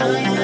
I am.